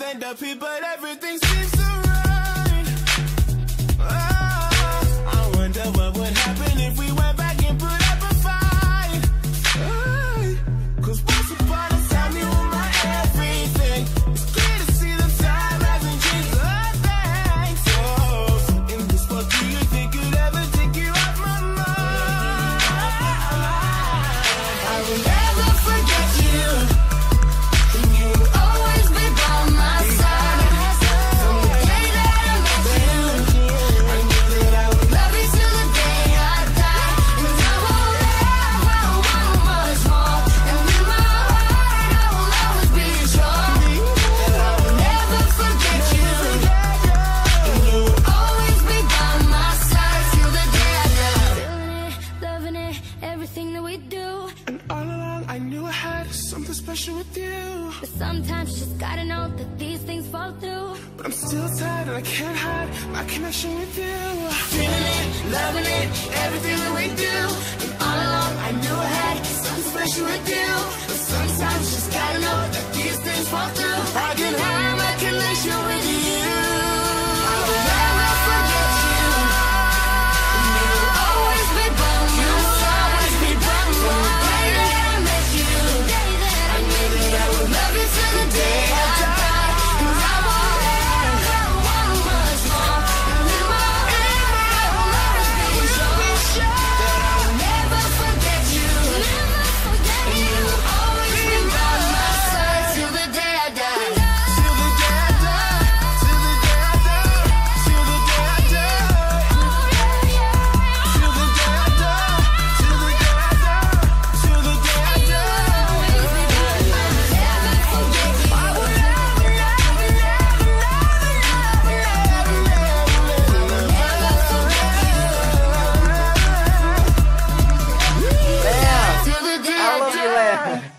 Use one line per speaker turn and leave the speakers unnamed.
How we both end with you.
But sometimes you just gotta know that these things fall through.
But I'm still tired and I can't hide my connection with you. Feeling it, loving it, everything that we do. And all along I knew I had something special with you. yeah.